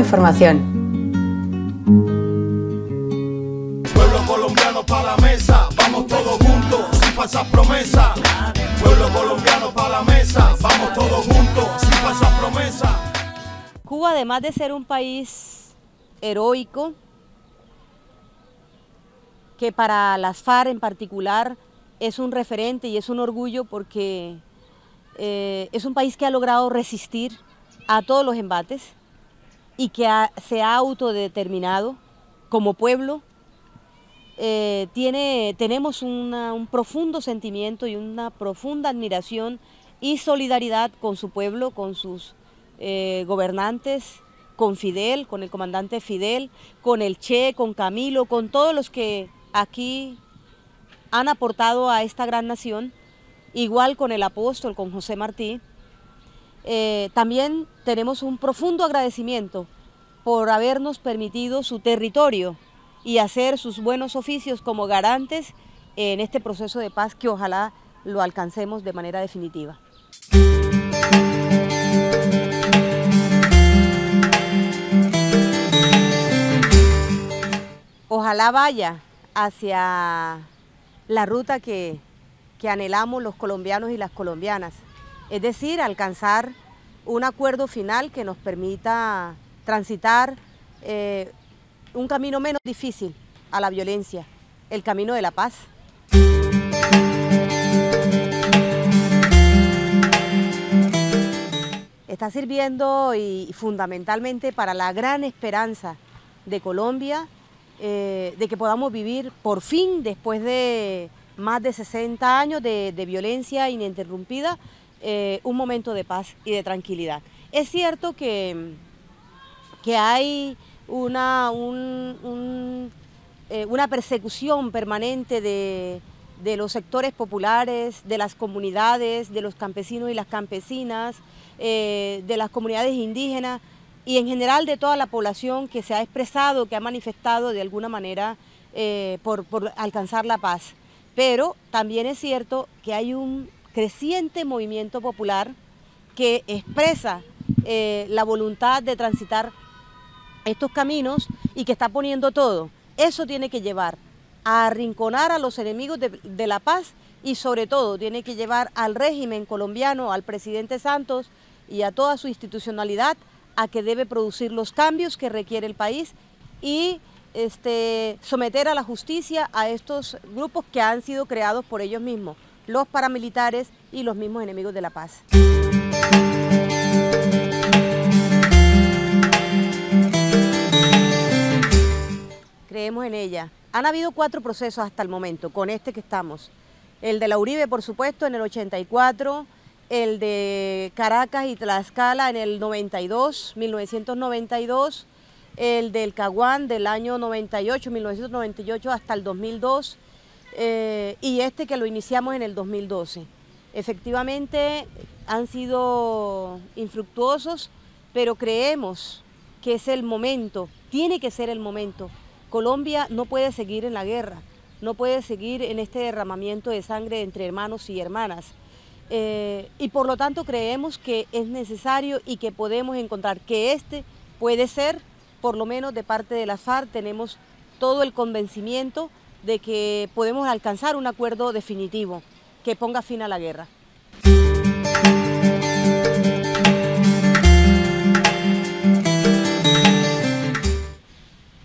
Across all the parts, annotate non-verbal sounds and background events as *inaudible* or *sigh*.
información. Pueblo colombiano para la mesa, vamos todos juntos, sin falsas promesas. Pueblo colombiano para la mesa, vamos todos juntos, sin falsas promesas. Cuba, además de ser un país heroico, que para las FARC en particular es un referente y es un orgullo porque eh, es un país que ha logrado resistir a todos los embates y que se ha autodeterminado como pueblo. Eh, tiene, tenemos un profundo sentimiento y una profunda admiración y solidaridad con su pueblo, con sus eh, gobernantes, con Fidel, con el comandante Fidel, con el Che, con Camilo, con todos los que aquí han aportado a esta gran nación, igual con el apóstol, con José Martí. Eh, también tenemos un profundo agradecimiento por habernos permitido su territorio y hacer sus buenos oficios como garantes en este proceso de paz que ojalá lo alcancemos de manera definitiva. Ojalá vaya hacia la ruta que, anhelamos los colombianos y las colombianas, es decir, alcanzar un acuerdo final que nos permita transitar eh, un camino menos difícil a la violencia, el camino de la paz. Está sirviendo y fundamentalmente para la gran esperanza de Colombia eh, de que podamos vivir por fin, después de más de 60 años de, violencia ininterrumpida, eh, un momento de paz y de tranquilidad. Es cierto que, que hay una, eh, una persecución permanente de, de los sectores populares, de las comunidades, de los campesinos y las campesinas, de las comunidades indígenas, y en general de toda la población que se ha expresado, que ha manifestado de alguna manera eh, por, alcanzar la paz. Pero también es cierto que hay un creciente movimiento popular que expresa eh, la voluntad de transitar estos caminos y que está poniendo todo. Eso tiene que llevar a arrinconar a los enemigos de la paz y sobre todo tiene que llevar al régimen colombiano, al presidente Santos y a toda su institucionalidad a que debe producir los cambios que requiere el país y este, someter a la justicia a estos grupos que han sido creados por ellos mismos, los paramilitares y los mismos enemigos de la paz. Creemos en ella. Han habido cuatro procesos hasta el momento, con este que estamos. El de la Uribe, por supuesto, en el 84, el de Caracas y Tlaxcala en el 92, 1992, el del Caguán del año 98, 1998 hasta el 2002 eh, y este que lo iniciamos en el 2012. Efectivamente han sido infructuosos, pero creemos que es el momento, tiene que ser el momento. Colombia no puede seguir en la guerra, no puede seguir en este derramamiento de sangre entre hermanos y hermanas. Eh, y por lo tanto creemos que es necesario y que podemos encontrar que este puede ser, por lo menos de parte de la FARC, tenemos todo el convencimiento de que podemos alcanzar un acuerdo definitivo que ponga fin a la guerra.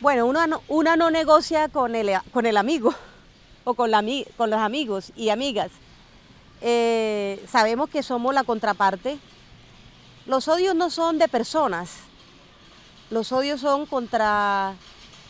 Bueno, una no, negocia con el, con el amigo *laughs* o con, la, con los amigos y amigas. Eh, sabemos que somos la contraparte. Los odios no son de personas, los odios son contra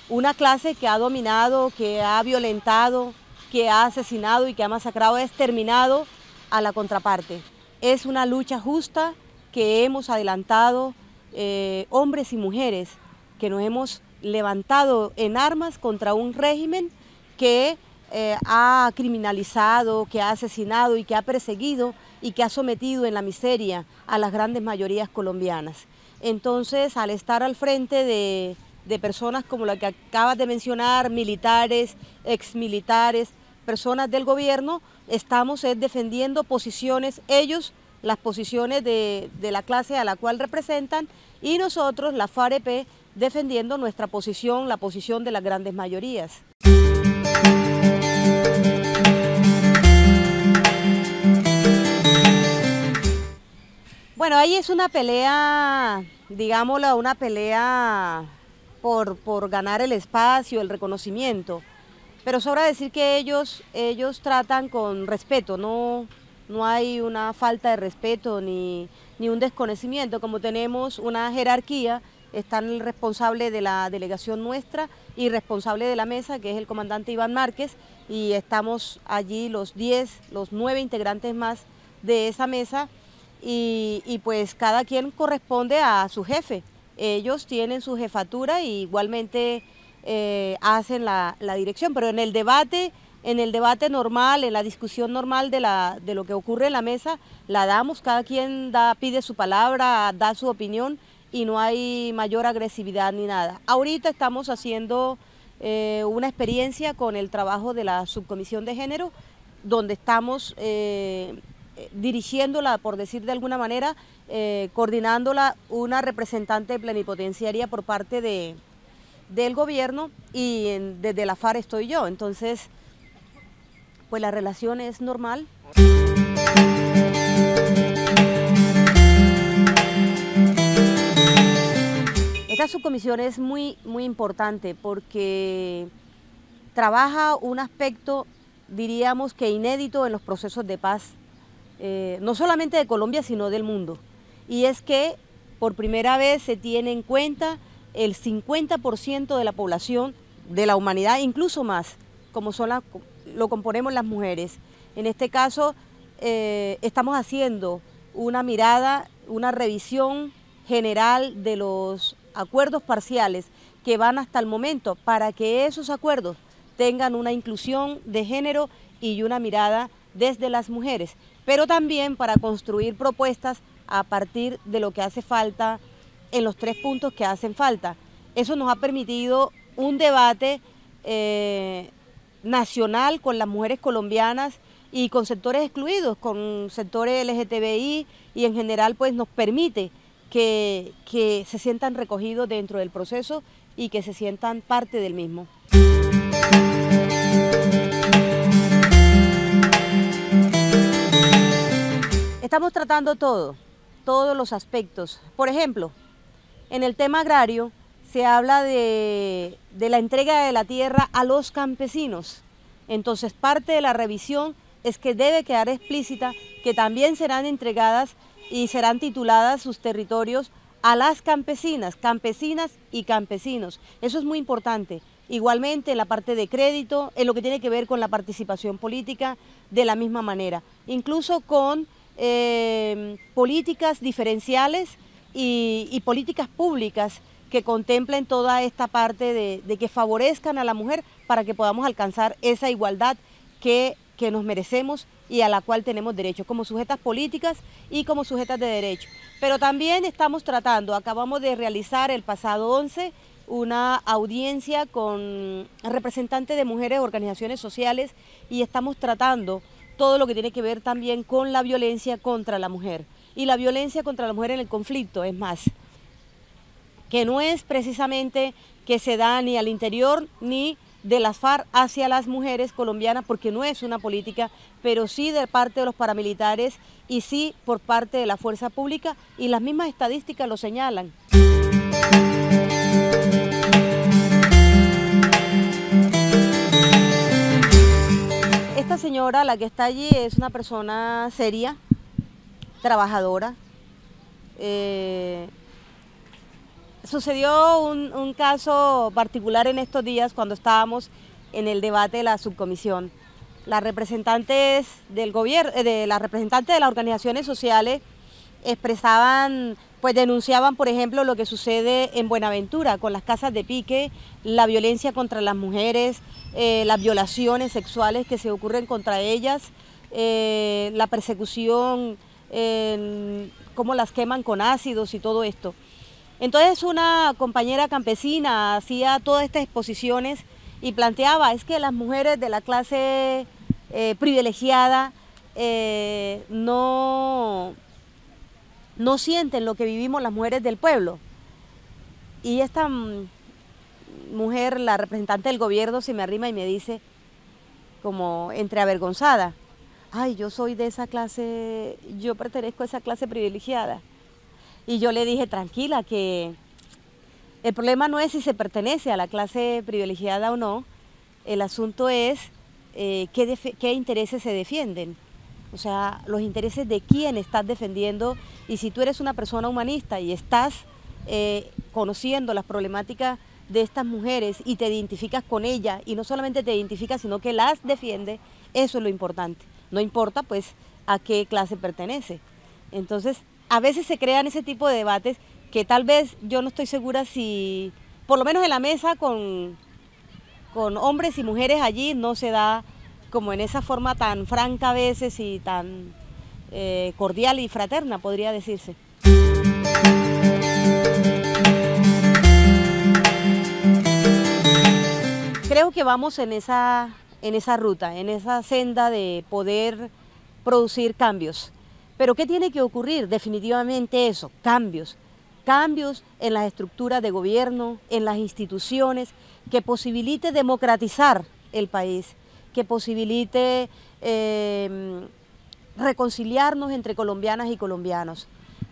una clase que ha dominado, que ha violentado, que ha asesinado y que ha masacrado, ha exterminado a la contraparte. Es una lucha justa que hemos adelantado eh, hombres y mujeres, que nos hemos levantado en armas contra un régimen que eh, ha criminalizado, que ha asesinado y que ha perseguido y que ha sometido en la miseria a las grandes mayorías colombianas. Entonces, al estar al frente de, personas como la que acabas de mencionar, militares, exmilitares, personas del gobierno, estamos defendiendo posiciones, ellos las posiciones de, de, la clase a la cual representan y nosotros, la FAREP, defendiendo nuestra posición, la posición de las grandes mayorías. Bueno, ahí es una pelea, digámoslo, una pelea por, ganar el espacio, el reconocimiento. Pero sobra decir que ellos, ellos tratan con respeto, no, no hay una falta de respeto ni, ni un desconocimiento, como tenemos una jerarquía, está el responsable de la delegación nuestra y responsable de la mesa, que es el comandante Iván Márquez, y estamos allí los 10, los 9 integrantes más de esa mesa, y, pues cada quien corresponde a su jefe. Ellos tienen su jefatura y igualmente eh, hacen la, dirección, pero en el debate, en el debate normal, en la discusión normal de, la, de lo que ocurre en la mesa, la damos, cada quien da, pide su palabra, da su opinión y no hay mayor agresividad ni nada. Ahorita estamos haciendo eh, una experiencia con el trabajo de la subcomisión de género, donde estamos eh, dirigiéndola, por decir de alguna manera, eh, coordinándola una representante plenipotenciaria por parte de, del gobierno y desde la FAR estoy yo. Entonces, pues la relación es normal. Esta subcomisión es muy, muy importante porque trabaja un aspecto, diríamos que inédito en los procesos de paz eh, no solamente de Colombia, sino del mundo. Y es que por primera vez se tiene en cuenta el 50% de la población de la humanidad, incluso más, como son lo componemos las mujeres. En este caso, eh, estamos haciendo una mirada, una revisión general de los acuerdos parciales que van hasta el momento para que esos acuerdos tengan una inclusión de género y una mirada desde las mujeres pero también para construir propuestas a partir de lo que hace falta en los tres puntos que hacen falta. Eso nos ha permitido un debate eh, nacional con las mujeres colombianas y con sectores excluidos, con sectores LGTBI y en general pues nos permite que, que se sientan recogidos dentro del proceso y que se sientan parte del mismo. Estamos tratando todo, todos los aspectos. Por ejemplo, en el tema agrario se habla de, la entrega de la tierra a los campesinos. Entonces parte de la revisión es que debe quedar explícita que también serán entregadas y serán tituladas sus territorios a las campesinas, campesinas y campesinos. Eso es muy importante. Igualmente en la parte de crédito, en lo que tiene que ver con la participación política, de la misma manera. Incluso con eh, políticas diferenciales y, políticas públicas que contemplen toda esta parte de, que favorezcan a la mujer para que podamos alcanzar esa igualdad que, que nos merecemos y a la cual tenemos derecho, como sujetas políticas y como sujetas de derecho. Pero también estamos tratando, acabamos de realizar el pasado 11 una audiencia con representantes de mujeres, organizaciones sociales y estamos tratando todo lo que tiene que ver también con la violencia contra la mujer. Y la violencia contra la mujer en el conflicto, es más, que no es precisamente que se da ni al interior ni de las FARC hacia las mujeres colombianas, porque no es una política, pero sí de parte de los paramilitares y sí por parte de la fuerza pública, y las mismas estadísticas lo señalan. Señora, la que está allí, es una persona seria, trabajadora. Eh, sucedió un, caso particular en estos días cuando estábamos en el debate de la subcomisión. Las representantes del gobierno, eh, de las representantes de las organizaciones sociales expresaban, pues denunciaban, por ejemplo, lo que sucede en Buenaventura con las casas de pique, la violencia contra las mujeres, eh, las violaciones sexuales que se ocurren contra ellas, eh, la persecución, cómo las queman con ácidos y todo esto. Entonces una compañera campesina hacía todas estas exposiciones y planteaba, es que las mujeres de la clase eh, privilegiada no, no sienten lo que vivimos las mujeres del pueblo. Y esta mujer, la representante del gobierno, se me arrima y me dice, como entre avergonzada, ay, yo soy de esa clase, yo pertenezco a esa clase privilegiada. Y yo le dije, tranquila, que el problema no es si se pertenece a la clase privilegiada o no, el asunto es eh, qué, intereses se defienden. O sea, los intereses de quién estás defendiendo y si tú eres una persona humanista y estás eh, conociendo las problemáticas de estas mujeres y te identificas con ellas y no solamente te identificas sino que las defiende, eso es lo importante. No importa pues a qué clase pertenece. Entonces, a veces se crean ese tipo de debates que tal vez yo no estoy segura si, por lo menos en la mesa con, con hombres y mujeres allí no se da como en esa forma tan franca a veces y tan eh, cordial y fraterna, podría decirse. Creo que vamos en esa, en esa ruta, en esa senda de poder producir cambios. Pero ¿qué tiene que ocurrir? Definitivamente eso, cambios cambios en las estructuras de gobierno, en las instituciones, que posibilite democratizar el país, que posibilite em, reconciliarnos entre colombianas y colombianos,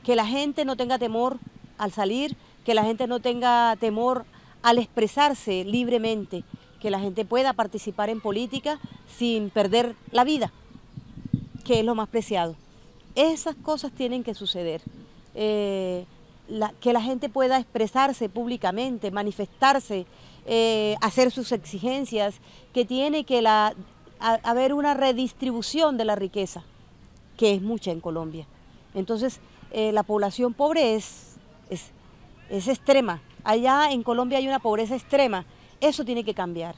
que la gente no tenga temor al salir, que la gente no tenga temor al expresarse libremente, que la gente pueda participar en política sin perder la vida, que es lo más preciado. Esas cosas tienen que suceder. Eh, que la gente pueda expresarse públicamente, manifestarse, eh, hacer sus exigencias, que tiene que haber una redistribución de la riqueza, que es mucha en Colombia. Entonces, eh, la población pobre es, es, es extrema. Allá en Colombia hay una pobreza extrema. Eso tiene que cambiar.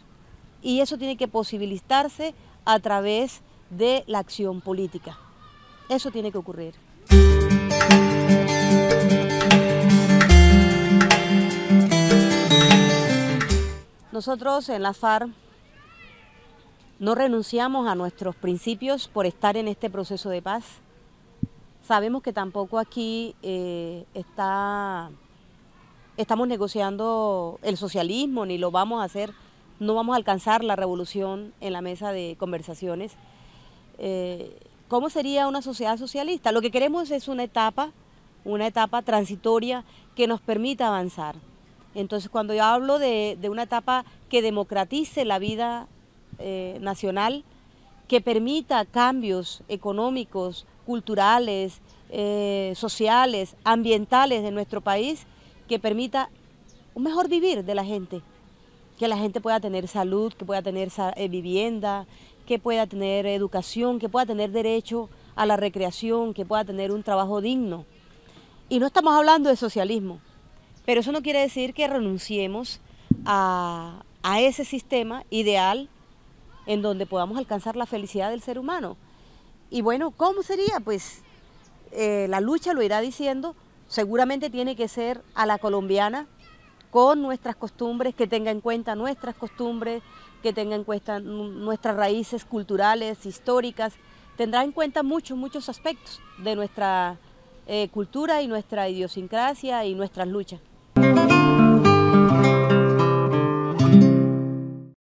Y eso tiene que posibilitarse a través de la acción política. Eso tiene que ocurrir. Nosotros en la FARC no renunciamos a nuestros principios por estar en este proceso de paz. Sabemos que tampoco aquí eh, está, estamos negociando el socialismo, ni lo vamos a hacer, no vamos a alcanzar la revolución en la mesa de conversaciones. Eh, ¿Cómo sería una sociedad socialista? Lo que queremos es una etapa, una etapa transitoria que nos permita avanzar. Entonces, cuando yo hablo de, una etapa que democratice la vida eh, nacional, que permita cambios económicos, culturales, eh, sociales, ambientales de nuestro país, que permita un mejor vivir de la gente, que la gente pueda tener salud, que pueda tener eh, vivienda, que pueda tener educación, que pueda tener derecho a la recreación, que pueda tener un trabajo digno. Y no estamos hablando de socialismo, pero eso no quiere decir que renunciemos a, ese sistema ideal en donde podamos alcanzar la felicidad del ser humano. Y bueno, ¿cómo sería? Pues eh, la lucha lo irá diciendo, seguramente tiene que ser a la colombiana, con nuestras costumbres, que tenga en cuenta nuestras costumbres, que tenga en cuenta nuestras raíces culturales, históricas, tendrá en cuenta muchos, muchos aspectos de nuestra eh, cultura y nuestra idiosincrasia y nuestras luchas.